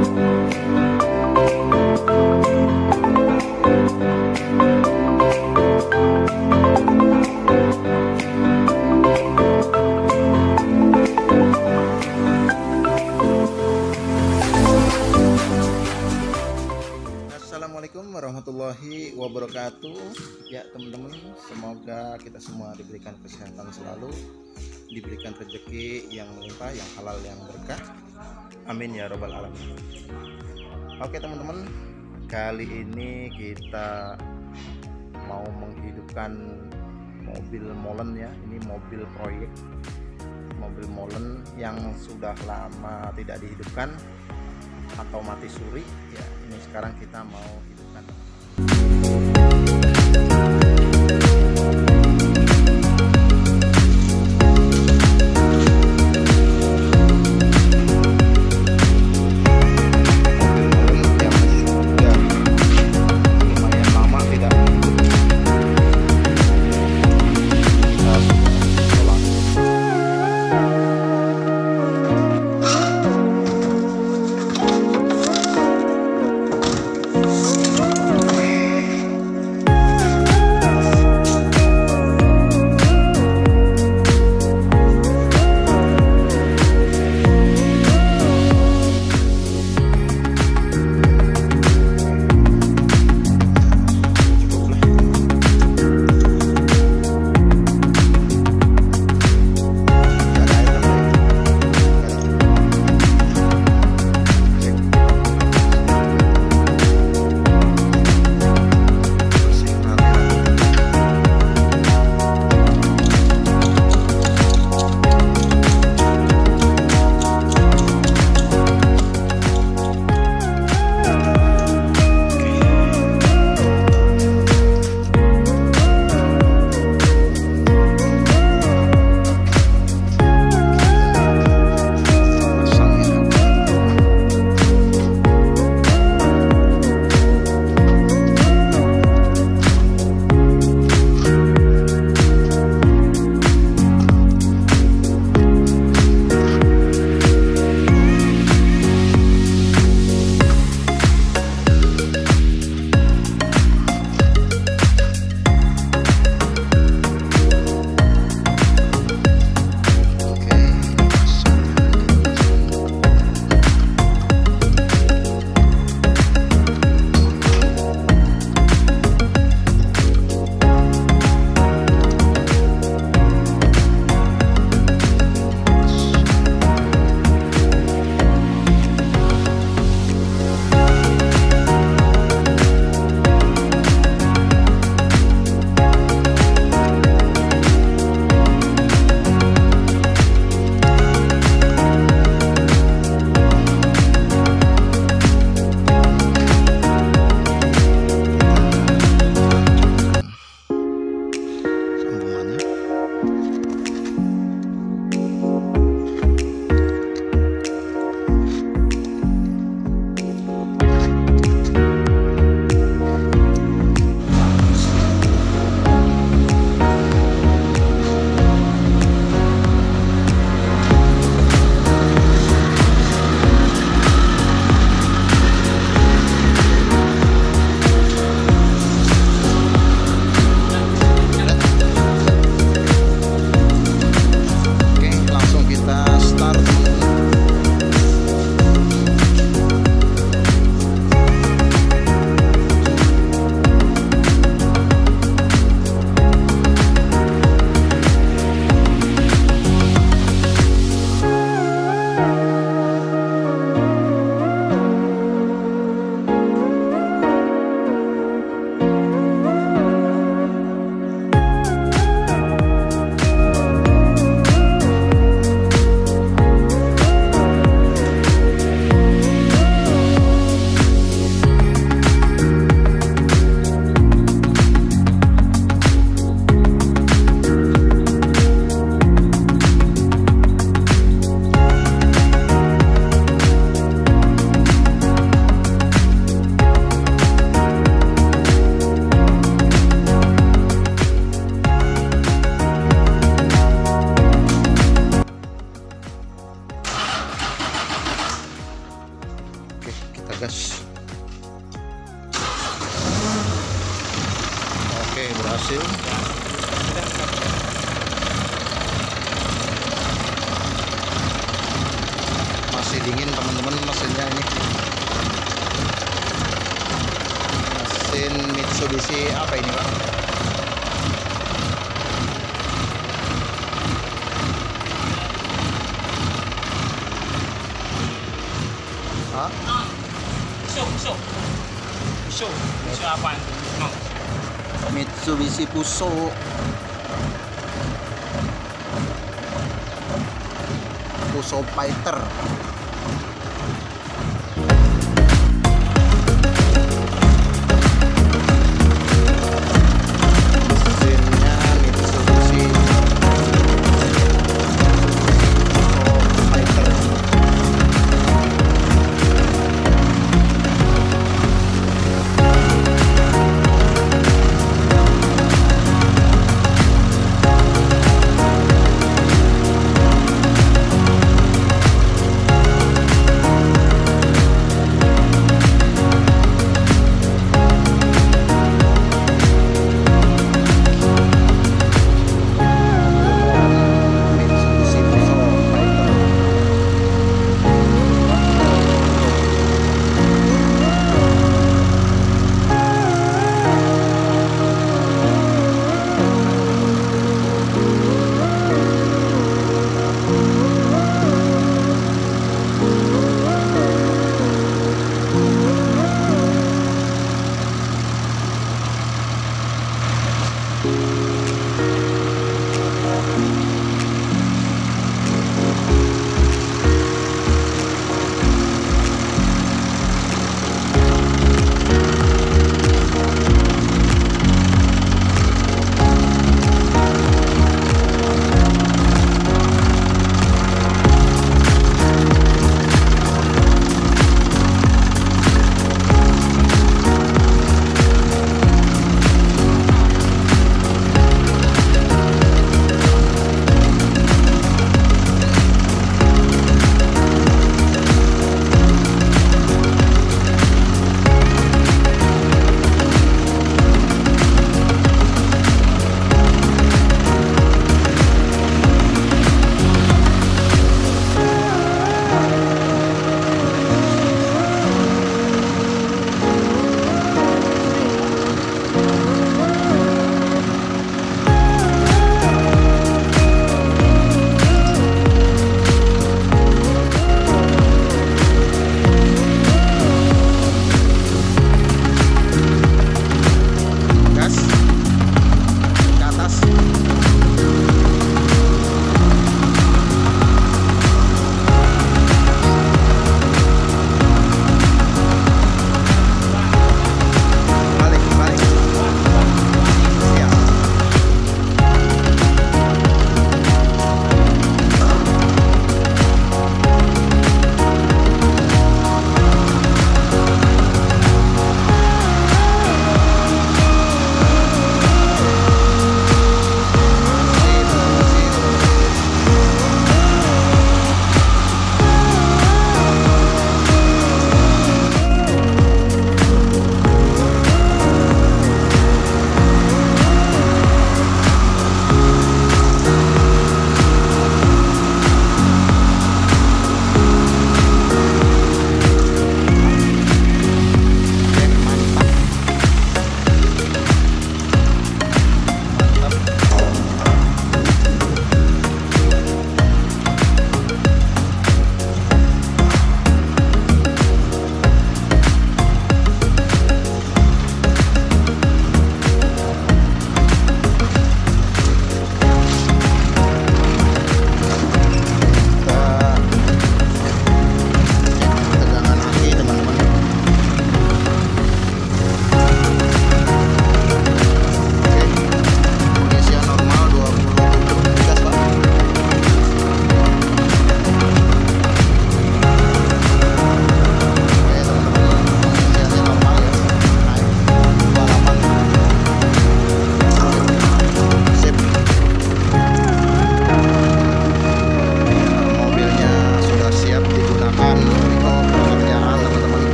Assalamualaikum warahmatullahi wabarakatuh. Ya teman-teman Semoga kita semua diberikan kesehatan selalu Diberikan rezeki yang melimpah Yang halal yang berkah. Amin ya robbal alamin. Oke teman-teman Kali ini kita Mau menghidupkan Mobil molen ya. Ini mobil proyek Mobil molen yang sudah lama tidak dihidupkan atau mati suri. Ya ini sekarang kita mau hidupkan berhasil masih dingin teman-teman mesinnya ini mesin Mitsubishi apa ini pak? Show, show. Show. Show apaan? Mau. Mitsubishi Puso. Puso Fighter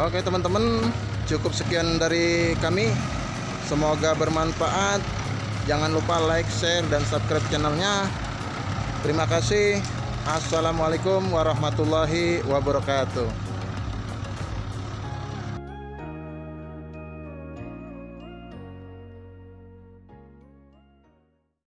Oke teman-teman, cukup sekian dari kami. Semoga bermanfaat. Jangan lupa like, share, dan subscribe channelnya. Terima kasih. Assalamualaikum warahmatullahi wabarakatuh.